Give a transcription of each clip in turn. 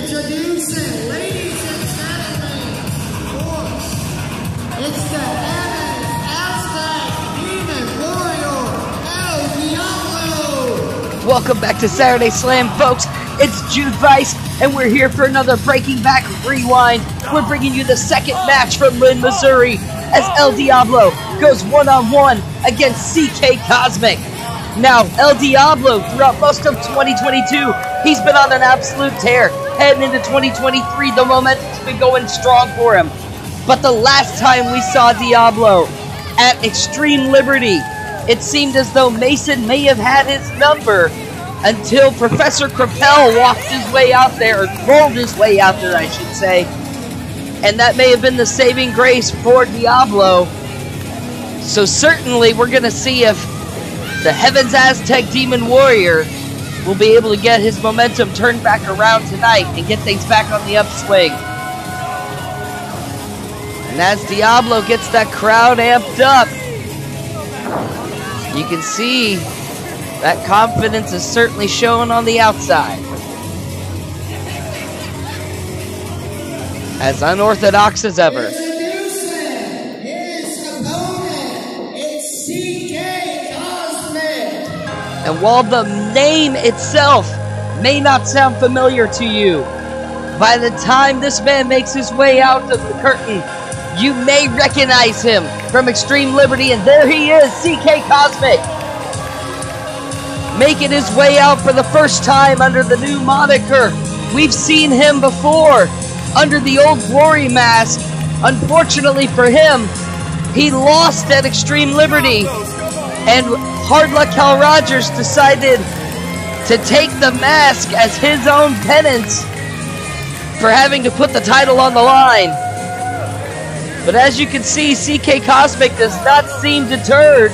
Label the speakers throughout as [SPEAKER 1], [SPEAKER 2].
[SPEAKER 1] Ladies and gentlemen, it's the Demon Warrior El Diablo.
[SPEAKER 2] Welcome back to Saturday Slam, folks. It's Jude Vice, and we're here for another Breaking Back Rewind. We're bringing you the second match from Linn, Missouri, as El Diablo goes one on one against CK Cosmic. Now, El Diablo, throughout most of 2022, he's been on an absolute tear. Heading into 2023, the momentum's been going strong for him. But the last time we saw Diablo at Extreme Liberty, it seemed as though Mason may have had his number until Professor Crapel walked his way out there, or rolled his way out there, I should say. And that may have been the saving grace for Diablo. So certainly we're going to see if the Heavens Aztec Demon Warrior will be able to get his momentum turned back around tonight and get things back on the upswing. And as Diablo gets that crowd amped up, you can see that confidence is certainly showing on the outside. As unorthodox as ever. And while the name itself may not sound familiar to you, by the time this man makes his way out of the curtain, you may recognize him from Extreme Liberty, and there he is, CK Cosmic. Making his way out for the first time under the new moniker. We've seen him before under the old glory mask. Unfortunately for him, he lost at Extreme Liberty, and Hard Luck Cal Rogers decided to take the mask as his own penance for having to put the title on the line. But as you can see, CK Cosmic does not seem deterred.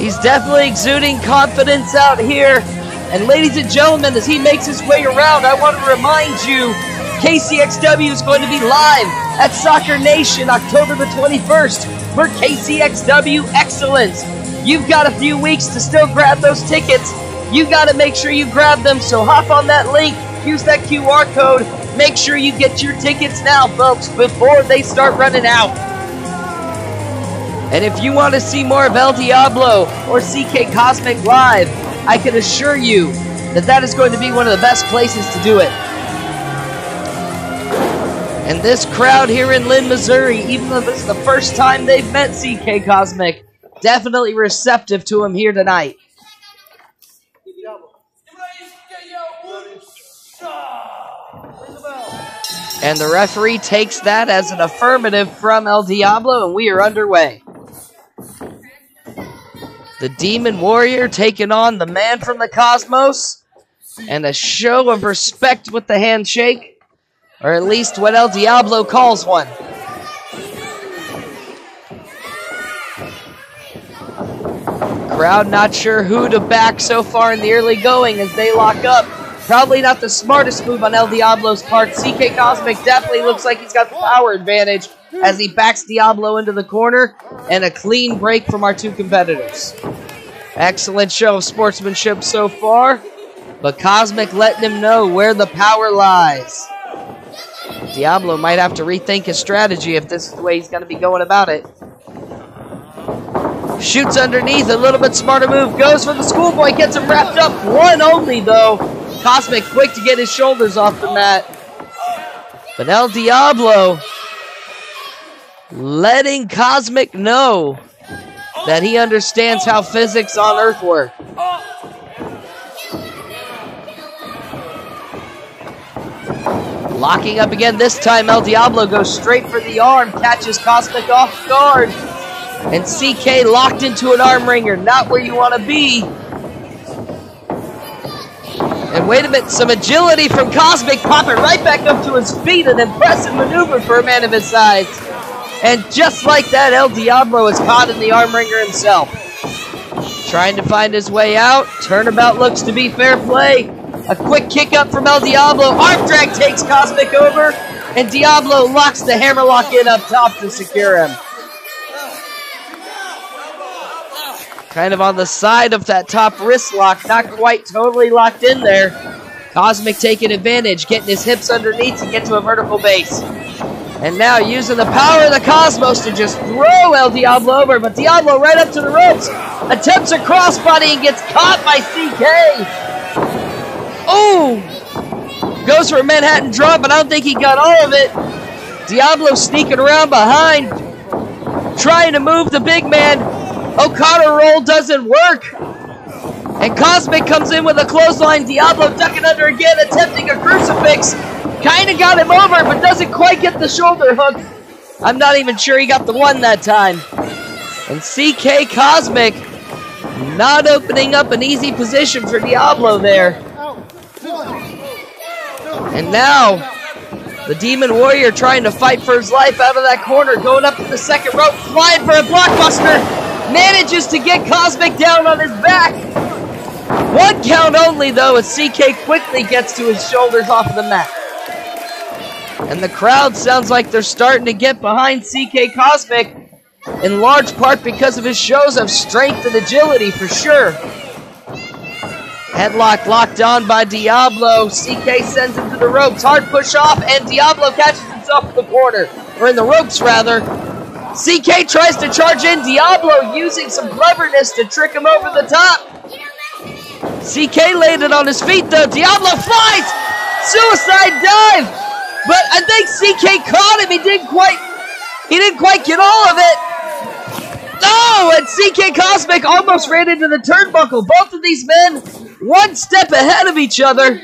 [SPEAKER 2] He's definitely exuding confidence out here. And ladies and gentlemen, as he makes his way around, I want to remind you KCXW is going to be live at Soccer Nation October the 21st for KCXW Xcellence. You've got a few weeks to still grab those tickets. You got to make sure you grab them, so hop on that link, use that QR code, make sure you get your tickets now, folks, before they start running out. And if you want to see more of El Diablo or CK Cosmic Live, I can assure you that that is going to be one of the best places to do it. And this crowd here in Linn, Missouri, even though this is the first time they've met CK Cosmic, definitely receptive to him here tonight. And the referee takes that as an affirmative from El Diablo, and we are underway. The Demon Warrior taking on the man from the cosmos, and a show of respect with the handshake, or at least what El Diablo calls one. Crowd not sure who to back so far in the early going as they lock up. Probably not the smartest move on El Diablo's part. CK Cosmic definitely looks like he's got the power advantage as he backs Diablo into the corner and a clean break from our two competitors. Excellent show of sportsmanship so far, but Cosmic letting him know where the power lies. Diablo might have to rethink his strategy if this is the way he's going to be going about it. Shoots underneath, a little bit smarter move, goes for the schoolboy, gets him wrapped up. One only, though. Cosmic quick to get his shoulders off the mat. But El Diablo letting Cosmic know that he understands how physics on Earth work. Locking up again this time, El Diablo goes straight for the arm, catches Cosmic off guard. And CK locked into an arm wringer, not where you want to be. And wait a minute, some agility from Cosmic, popping right back up to his feet. An impressive maneuver for a man of his size. And just like that, El Diablo is caught in the arm wringer himself. Trying to find his way out. Turnabout looks to be fair play. A quick kick up from El Diablo. Arm drag takes Cosmic over. And Diablo locks the hammerlock in up top to secure him. Kind of on the side of that top wrist lock. Not quite totally locked in there. Cosmic taking advantage, getting his hips underneath to get to a vertical base. And now using the power of the Cosmos to just throw El Diablo over, but Diablo right up to the ropes, attempts a crossbody and gets caught by CK. Oh! Goes for a Manhattan drop, but I don't think he got all of it. Diablo sneaking around behind, trying to move the big man. Okada roll doesn't work. And Cosmic comes in with a clothesline. Diablo ducking under again, attempting a crucifix. Kind of got him over, but doesn't quite get the shoulder hook. I'm not even sure he got the one that time. And CK Cosmic not opening up an easy position for Diablo there. And now, the Demon Warrior trying to fight for his life out of that corner, going up to the second rope, flying for a blockbuster. Manages to get Cosmic down on his back. One count only, though, as CK quickly gets to his shoulders off the mat. And the crowd sounds like they're starting to get behind CK Cosmic, in large part because of his shows of strength and agility, for sure. Headlock locked on by Diablo. CK sends him to the ropes. Hard push off, and Diablo catches himself in the corner. Or in the ropes, rather. CK tries to charge in. Diablo using some cleverness to trick him over the top. CK landed on his feet, though. Diablo flies! Suicide dive! But I think CK caught him. He didn't quite... He didn't quite get all of it. No! And CK Cosmic almost ran into the turnbuckle. Both of these men one step ahead of each other.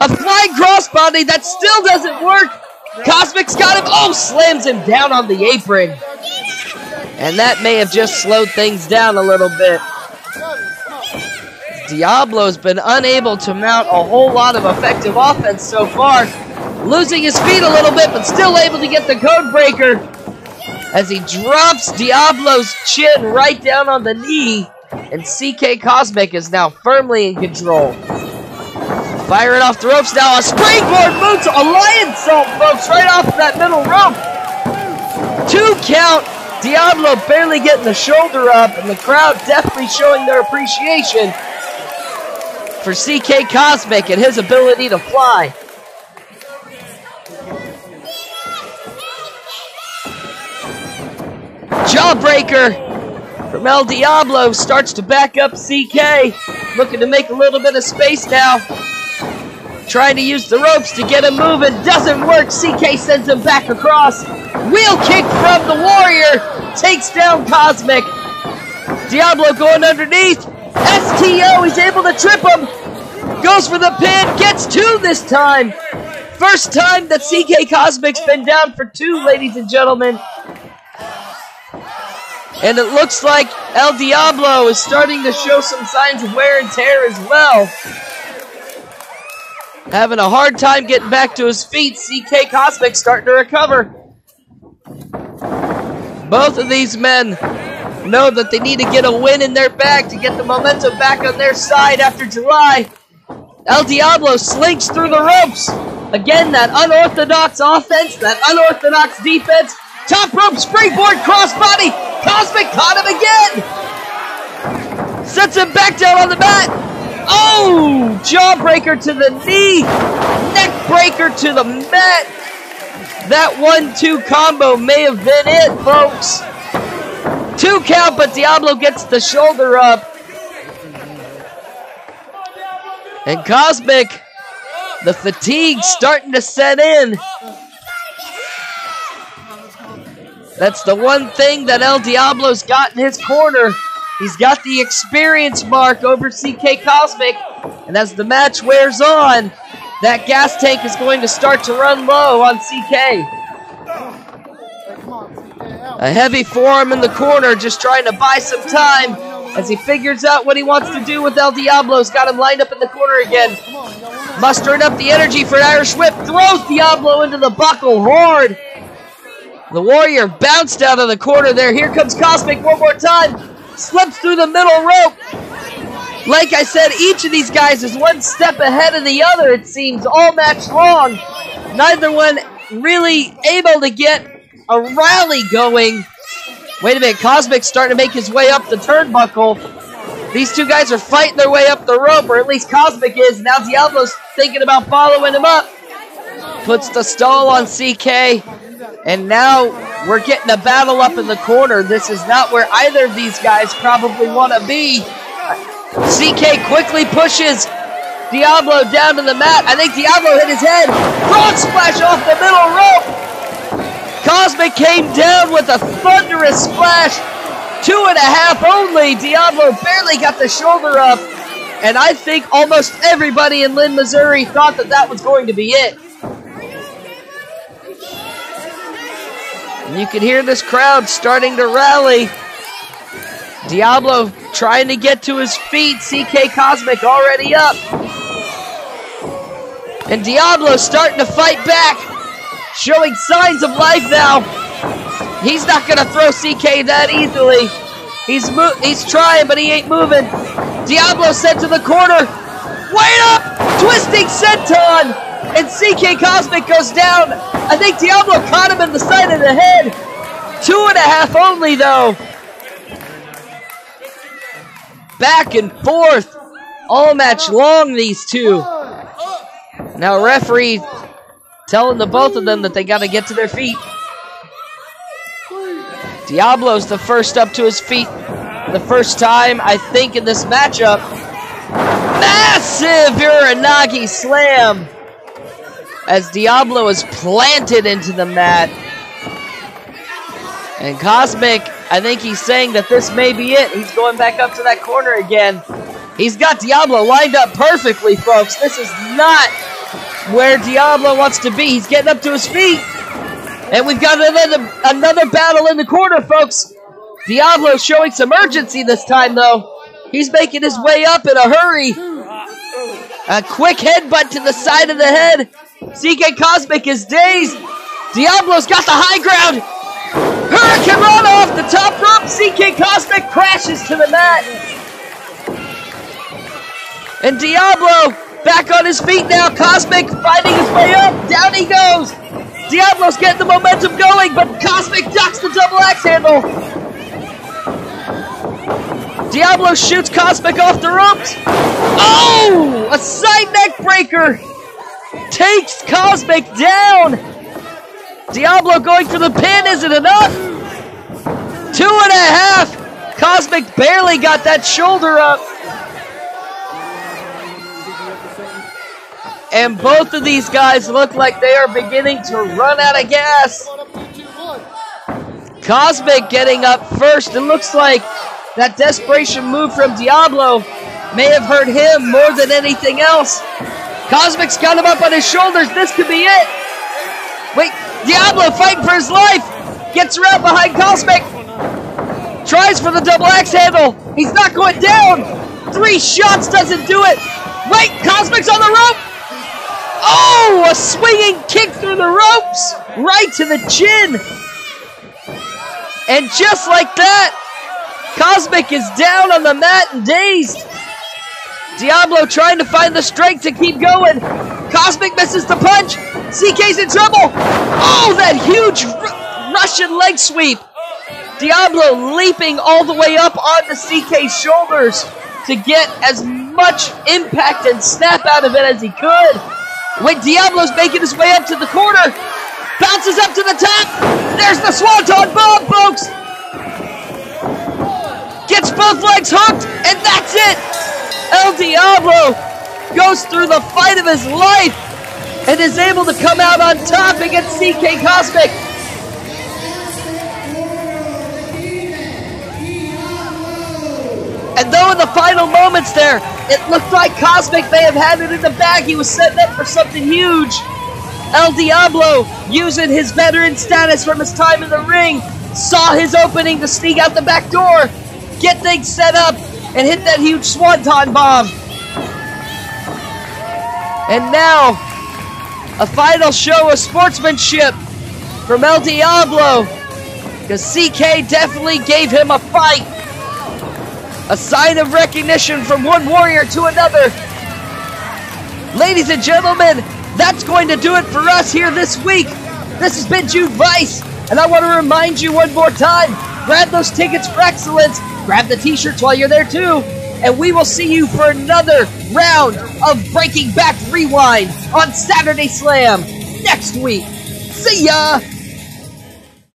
[SPEAKER 2] A flying crossbody that still doesn't work. Cosmic's got him. Oh, slams him down on the apron. And that may have just slowed things down a little bit. Diablo's been unable to mount a whole lot of effective offense so far. Losing his feet a little bit, but still able to get the code breaker. As he drops Diablo's chin right down on the knee. And CK Cosmic is now firmly in control. Firing off the ropes now. A springboard moves a Lionsault, folks, right off that middle rope. Two count. Diablo barely getting the shoulder up, and the crowd definitely showing their appreciation for CK Cosmic and his ability to fly. Jawbreaker from El Diablo starts to back up CK, looking to make a little bit of space now. Trying to use the ropes to get him moving. Doesn't work. CK sends him back across. Wheel kick from the Warrior. Takes down Cosmic. Diablo going underneath. STO. He's able to trip him. Goes for the pin. Gets two this time. First time that CK Cosmic's been down for two, ladies and gentlemen. And it looks like El Diablo is starting to show some signs of wear and tear as well. Having a hard time getting back to his feet. CK Cosmic starting to recover. Both of these men know that they need to get a win in their bag to get the momentum back on their side after July. El Diablo slinks through the ropes. Again, that unorthodox offense, that unorthodox defense. Top rope springboard crossbody. Cosmic caught him again. Sets him back down on the mat. Oh! Jawbreaker to the knee. Neck breaker to the mat. That one-two combo may have been it, folks. Two count, but Diablo gets the shoulder up. And Cosmic, the fatigue starting to set in. That's the one thing that El Diablo's got in his corner. He's got the experience mark over CK Cosmic. And as the match wears on, that gas tank is going to start to run low on CK. A heavy forearm in the corner, just trying to buy some time as he figures out what he wants to do with El Diablo's got him lined up in the corner again. Mustering up the energy for an Irish whip, throws Diablo into the buckle hard. The Warrior bounced out of the corner there. Here comes Cosmic one more time. Slips through the middle rope. Like I said, each of these guys is one step ahead of the other, it seems, all match long. Neither one really able to get a rally going. Wait a minute, Cosmic's starting to make his way up the turnbuckle. These two guys are fighting their way up the rope, or at least Cosmic is. Now Diablo's thinking about following him up. Puts the stall on CK. And now we're getting a battle up in the corner. This is not where either of these guys probably want to be. CK quickly pushes Diablo down to the mat. I think Diablo hit his head. Frog splash off the middle rope. Cosmic came down with a thunderous splash. Two and a half only. Diablo barely got the shoulder up. And I think almost everybody in Linn, Missouri thought that that was going to be it. You can hear this crowd starting to rally. Diablo trying to get to his feet. CK Cosmic already up. And Diablo starting to fight back. Showing signs of life now. He's not going to throw CK that easily. He's he's trying, but he ain't moving. Diablo sent to the corner. Wait up! Twisting senton! And CK Cosmic goes down. I think Diablo caught him in the side of the head. Two and a half only, though. Back and forth. All match long, these two. Now, referee telling the both of them that they got to get to their feet. Diablo's the first up to his feet. The first time, I think, in this matchup. Massive Uranage slam as Diablo is planted into the mat. And Cosmic, I think he's saying that this may be it. He's going back up to that corner again. He's got Diablo lined up perfectly, folks. This is not where Diablo wants to be. He's getting up to his feet. And we've got another, another battle in the corner, folks. Diablo showing some urgency this time, though. He's making his way up in a hurry. A quick headbutt to the side of the head. CK Cosmic is dazed. Diablo's got the high ground. Hurricanrana off the top rope. CK Cosmic crashes to the mat. And Diablo back on his feet now. Cosmic fighting his way up. Down he goes. Diablo's getting the momentum going, but Cosmic ducks the double axe handle. Diablo shoots Cosmic off the ropes. Oh! A side neck breaker takes Cosmic down. Diablo going for the pin. Is it enough? Two and a half. Cosmic barely got that shoulder up. And both of these guys look like they are beginning to run out of gas. Cosmic getting up first. It looks like that desperation move from Diablo may have hurt him more than anything else. Cosmic's got him up on his shoulders. This could be it. Wait, Diablo fighting for his life. Gets around behind Cosmic. Tries for the double axe handle. He's not going down. Three shots doesn't do it. Wait, Cosmic's on the rope. Oh, a swinging kick through the ropes. Right to the chin. And just like that, Cosmic is down on the mat and dazed. Diablo trying to find the strength to keep going. Cosmic misses the punch. CK's in trouble. Oh, that huge Russian leg sweep. Diablo leaping all the way up onto CK's shoulders to get as much impact and snap out of it as he could. When Diablo's making his way up to the corner, bounces up to the top. There's the Swanton Bomb, folks. Gets both legs hooked, and that's it. El Diablo goes through the fight of his life and is able to come out on top against CK Cosmic. And though in the final moments there, it looked like Cosmic may have had it in the bag, he was setting up for something huge. El Diablo, using his veteran status from his time in the ring, saw his opening to sneak out the back door, get things set up, and hit that huge swanton bomb. And now, a final show of sportsmanship from El Diablo, because CK definitely gave him a fight. A sign of recognition from one warrior to another. Ladies and gentlemen, that's going to do it for us here this week. This has been Jude Vice, and I want to remind you one more time grab those tickets for Xcellence, grab the t shirts while you're there too, and we will see you for another round of Breaking Back Rewind on Saturday Slam next week. See ya!